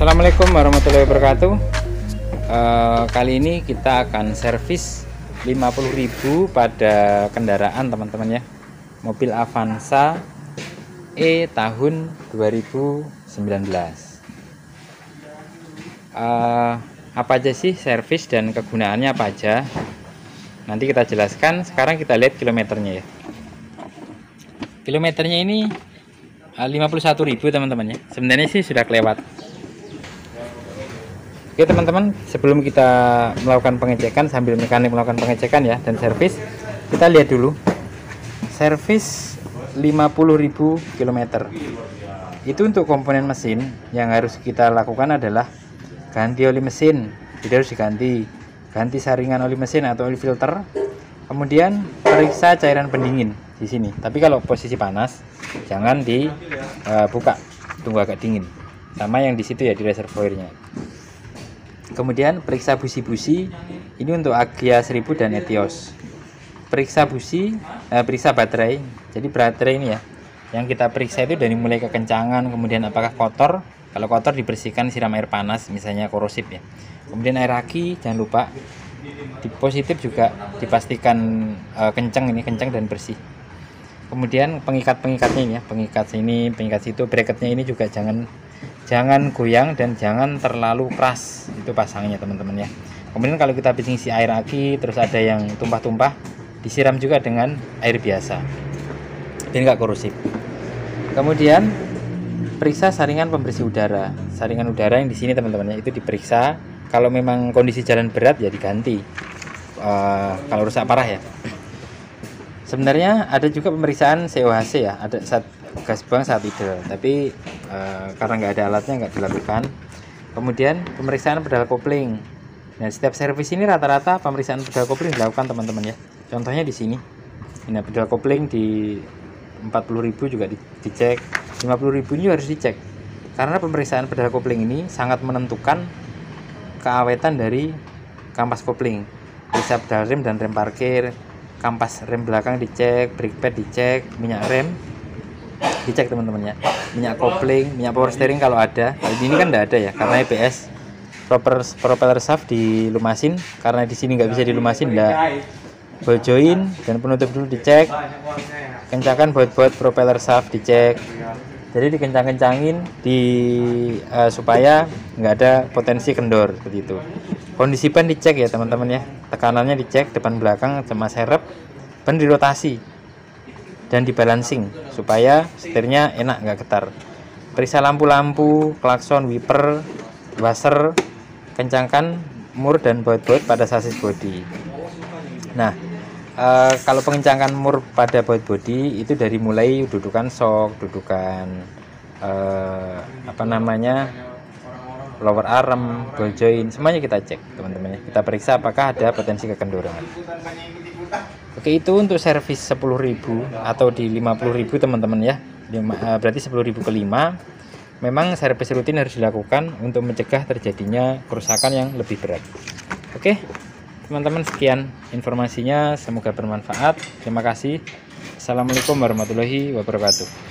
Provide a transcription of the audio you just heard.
Assalamualaikum warahmatullahi wabarakatuh. Uh, Kali ini kita akan servis 50.000 pada kendaraan teman-teman ya. Mobil Avanza E tahun 2019 uh, Apa aja sih servis dan kegunaannya apa aja? Nanti kita jelaskan. Sekarang kita lihat kilometernya ya. Kilometernya ini 51.000 teman-teman ya. Sebenarnya sih sudah kelewat Oke teman-teman, sebelum kita melakukan pengecekan sambil mekanik melakukan pengecekan ya dan servis, kita lihat dulu. Servis 50.000 km. Itu untuk komponen mesin yang harus kita lakukan adalah ganti oli mesin, jadi harus diganti. Ganti saringan oli mesin atau oli filter. Kemudian periksa cairan pendingin di sini. Tapi kalau posisi panas, jangan dibuka, eh, tunggu agak dingin. Sama yang di situ ya di reservoirnya kemudian periksa busi-busi ini untuk Agia 1000 dan Etios. Periksa busi eh, periksa baterai. Jadi baterai ini ya yang kita periksa itu dari mulai kekencangan kemudian apakah kotor. Kalau kotor dibersihkan siram air panas misalnya korosif ya. Kemudian air aki jangan lupa di positif juga dipastikan uh, kencang ini kencang dan bersih. Kemudian pengikat-pengikatnya ini ya pengikat sini pengikat situ bracketnya ini juga jangan jangan goyang dan jangan terlalu keras. Itu pasangnya teman-teman ya. Kemudian kalau kita ngisi air aki terus ada yang tumpah-tumpah disiram juga dengan air biasa. Biar nggak korosif. Kemudian periksa saringan pembersih udara. Saringan udara yang di sini teman-teman ya itu diperiksa. Kalau memang kondisi jalan berat ya diganti. Uh, kalau rusak parah ya. Sebenarnya ada juga pemeriksaan COHC ya. Ada gas buang saat idle tapi e, karena nggak ada alatnya nggak dilakukan. Kemudian pemeriksaan pedal kopling. Nah setiap servis ini rata-rata pemeriksaan pedal kopling dilakukan teman-teman ya. Contohnya di sini. Ini pedal kopling di 40.000 juga di, dicek. 50.000 ini harus dicek. Karena pemeriksaan pedal kopling ini sangat menentukan keawetan dari kampas kopling. Bisa pedal rem dan rem parkir kampas rem belakang dicek brake pad dicek minyak rem dicek teman-teman ya. Minyak kopling minyak power steering kalau ada. Ini kan tidak ada ya karena EPS proper propeller shaft dilumasin. Karena di sini nggak bisa dilumasin enggak ball join dan penutup dulu dicek. Kencangkan buat-buat propeller shaft dicek. Jadi dikencang-kencangin di uh, supaya nggak ada potensi kendor seperti itu kondisi ban dicek ya teman-teman ya. Tekanannya dicek depan belakang sama serep. Ban dirotasi dan dibalancing supaya setirnya enak nggak getar periksa lampu-lampu klakson wiper washer kencangkan mur dan baut-baut pada sasis body nah e, kalau pengencangan mur pada baut body itu dari mulai dudukan sok dudukan e, apa namanya lower arm, ball joint, semuanya kita cek teman-teman ya. Kita periksa apakah ada potensi kekendoran. Oke itu untuk servis 10.000 atau di 50.000 teman-teman ya. Eh, berarti 10.000 ke 5 memang servis rutin harus dilakukan untuk mencegah terjadinya kerusakan yang lebih berat. Oke teman-teman sekian informasinya. Semoga bermanfaat. Terima kasih. Assalamualaikum warahmatullahi wabarakatuh